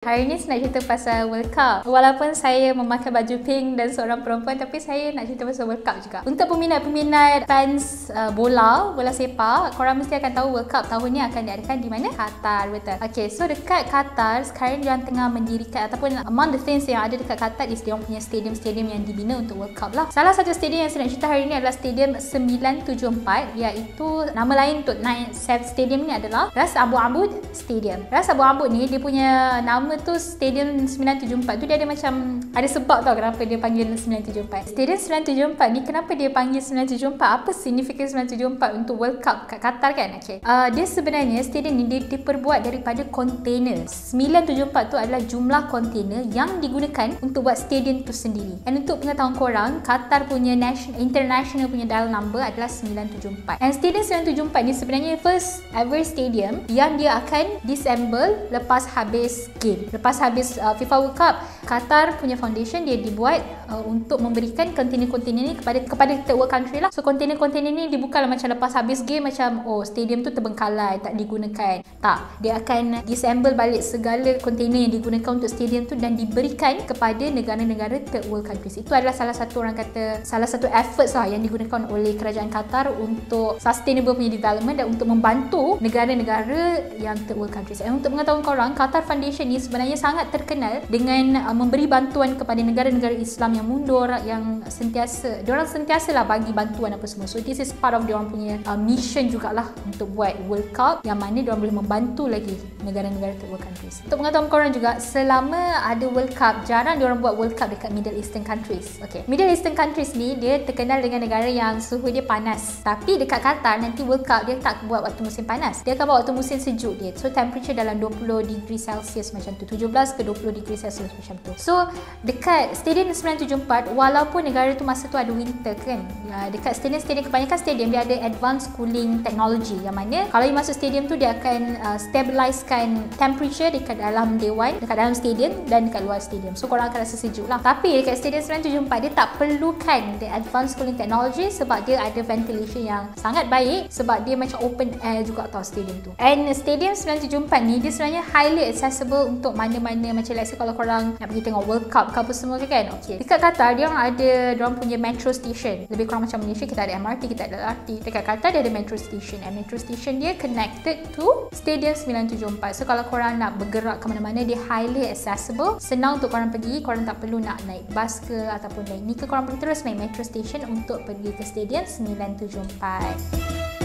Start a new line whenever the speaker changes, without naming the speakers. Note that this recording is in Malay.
Hari ni saya nak cerita pasal World Cup. Walaupun saya memakai baju pink dan seorang perempuan tapi saya nak cerita pasal World Cup juga. Untuk peminat-peminat fans uh, bola, bola sepak, korang mesti akan tahu World Cup tahun ni akan diadakan di mana? Qatar, betul. Okay, so dekat Qatar sekarang dia tengah mendirikan ataupun among the things yang ada dekat Qatar is dia punya stadium-stadium yang dibina untuk World Cup lah. Salah satu stadium yang saya nak cerita hari ni adalah Stadium 974 iaitu nama lain untuk naik stadium ni adalah Ras Abu Abud Stadium. Ras Abu Abud ni dia punya nama nama tu Stadium 974 tu dia ada macam ada sebab tau kenapa dia panggil 974. Stadium 974 ni kenapa dia panggil 974? Apa signifikan 974 untuk World Cup kat Qatar kan? Okay. Uh, dia sebenarnya stadium ni dia diperbuat daripada kontainer. 974 tu adalah jumlah kontainer yang digunakan untuk buat stadium tu sendiri. Dan untuk pengetahuan korang, Qatar punya national, international punya dial number adalah 974. And stadium 974 ni sebenarnya first ever stadium yang dia akan disassemble lepas habis game. Lepas habis uh, FIFA World Cup, Qatar punya foundation dia dibuat uh, untuk memberikan kontainer-kontainer ni kepada kepada third world country lah. So kontainer-kontainer ni dibuka lah macam lepas habis game macam oh stadium tu terbengkalai, tak digunakan. Tak, dia akan disassemble balik segala kontainer yang digunakan untuk stadium tu dan diberikan kepada negara-negara third world countries. Itu adalah salah satu orang kata salah satu efforts lah yang digunakan oleh kerajaan Qatar untuk sustainable punya development dan untuk membantu negara-negara yang third world countries. Dan untuk mengetahui korang, Qatar Foundation ni sebenarnya sangat terkenal dengan uh, memberi bantuan kepada negara-negara Islam yang mundur yang sentiasa diorang sentiasa lah bagi bantuan apa semua. So this is part of diorang punya uh, mission jugalah untuk buat World Cup yang mana diorang boleh membantu lagi negara-negara third world countries. Untuk mengetahui korang juga selama ada World Cup jarang diorang buat World Cup dekat Middle Eastern countries. Okay. Middle Eastern countries ni dia terkenal dengan negara yang suhu dia panas. Tapi dekat Qatar nanti World Cup dia tak buat waktu musim panas. Dia akan buat waktu musim sejuk dia. So temperature dalam 20 degree Celsius macam tu 17 ke 20 degree Celsius macam tu. So dekat stadium 974 walaupun negara tu masa tu ada winter kan ya, dekat stadium-stadium kebanyakan stadium dia ada advanced cooling technology yang mana kalau you masuk stadium tu dia akan uh, stabilizekan temperature dekat dalam dewan dekat dalam stadium dan dekat luar stadium. So korang akan rasa sejuk lah. Tapi dekat stadium 974 dia tak perlukan the advanced cooling technology sebab dia ada ventilation yang sangat baik sebab dia macam open air juga tau stadium tu. And stadium 974 ni dia sebenarnya highly accessible untuk mana-mana. Macam let's say kalau korang nak pergi tengok World Cup ke apa semua ke kan okay. dekat Qatar dia orang ada dia orang punya metro station. Lebih kurang macam Malaysia kita ada MRT kita ada LRT dekat Qatar dia ada metro station. And metro station dia connected to Stadium 974 so kalau korang nak bergerak ke mana-mana dia highly accessible. Senang untuk korang pergi korang tak perlu nak naik bus ke ataupun naik ni ke korang boleh terus naik metro station untuk pergi ke Stadium 974